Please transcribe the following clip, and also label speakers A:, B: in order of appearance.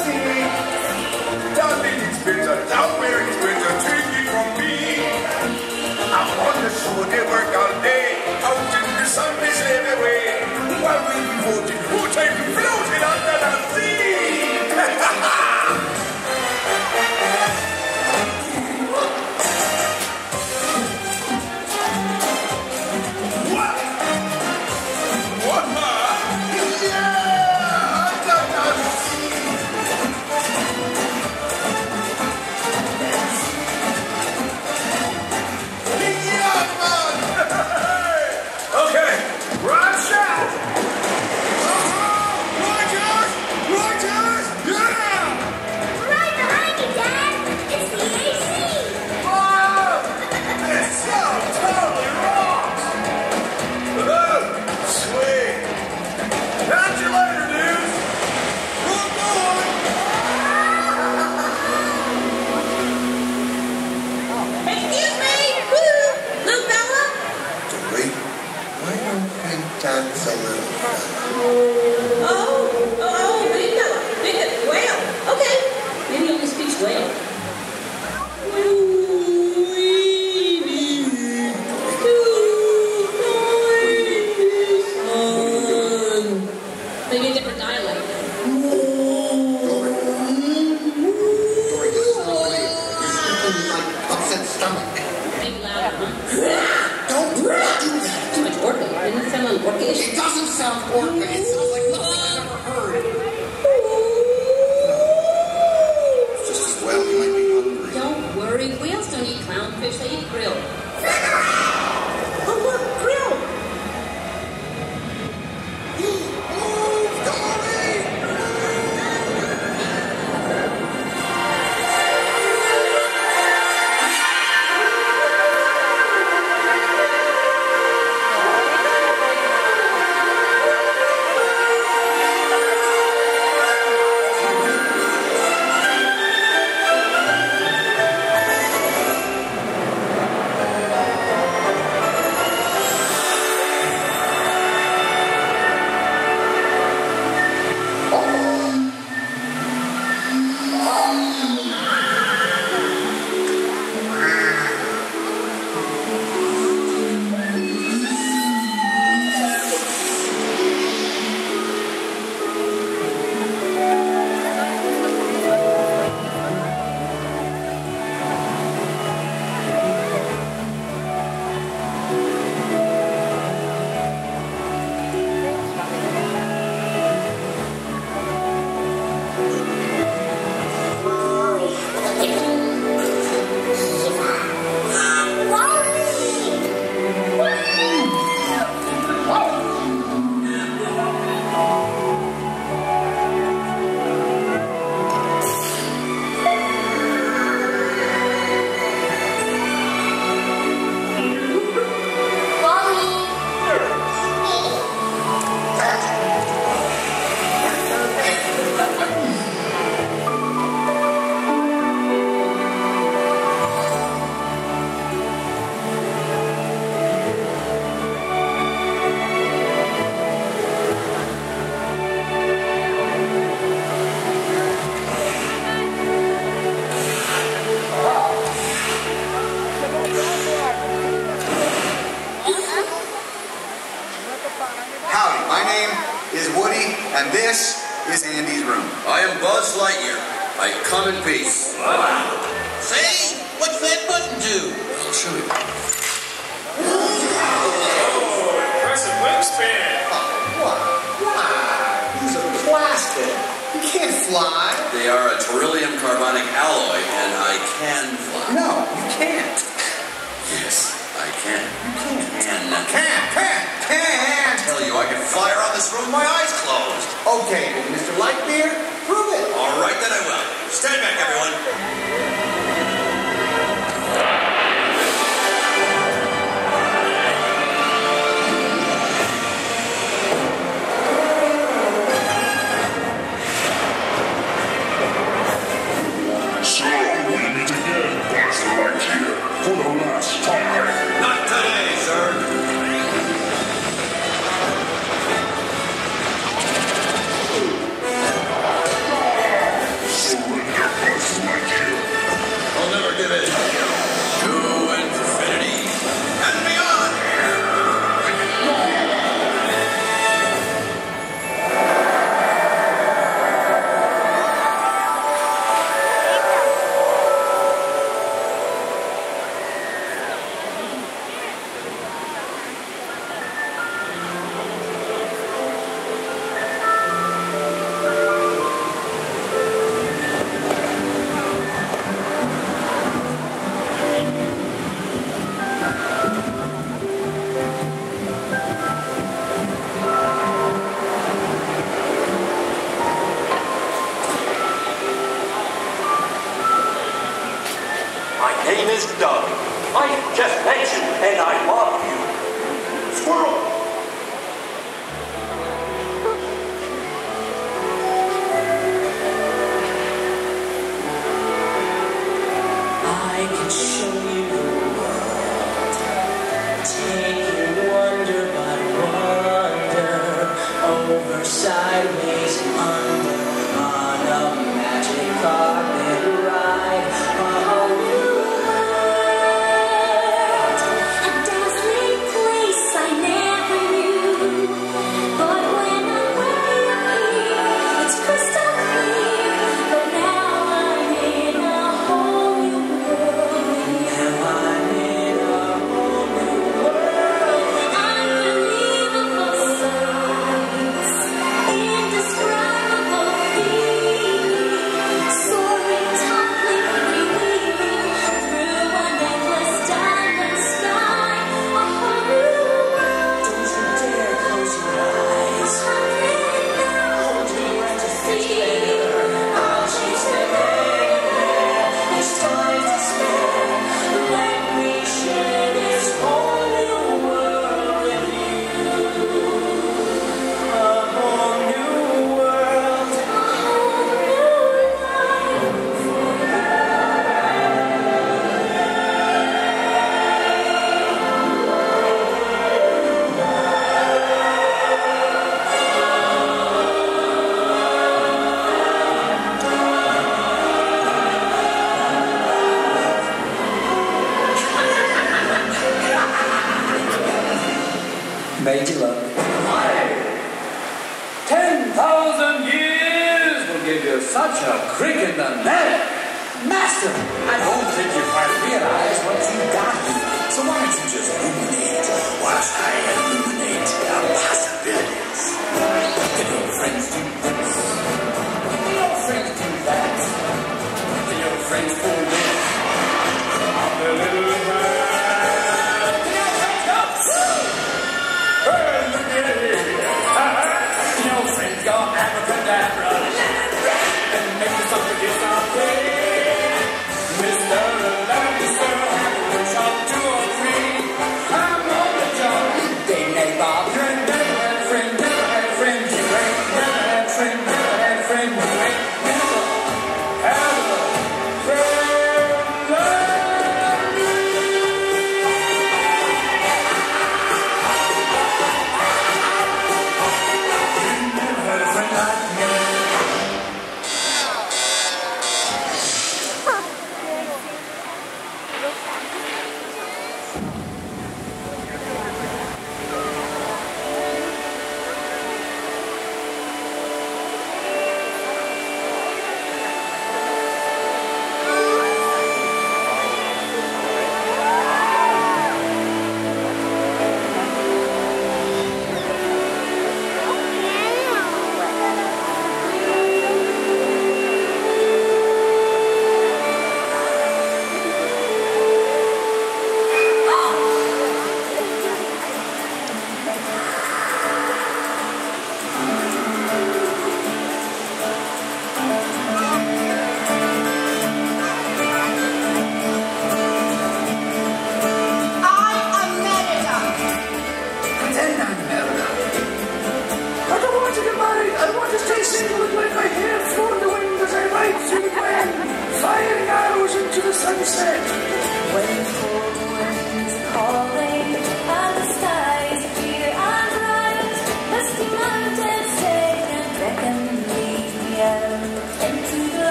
A: under
B: And this is Andy's room.
C: I am Buzz Lightyear. I come in peace. Wow.
D: Say, what's that button do?
C: I'll show you.
E: Oh, impressive wingspan.
B: Oh, what? Plastic. You can't fly.
C: They are a terillium carbonic alloy, and I can fly.
B: No, you can't.
C: Can
B: can can't,
C: Can.
B: Can. can't
C: tell you I can fire on this room with my eyes closed.
B: Okay, Mr. Lightbeer, prove it.
C: All right, then I will. Stand back, everyone.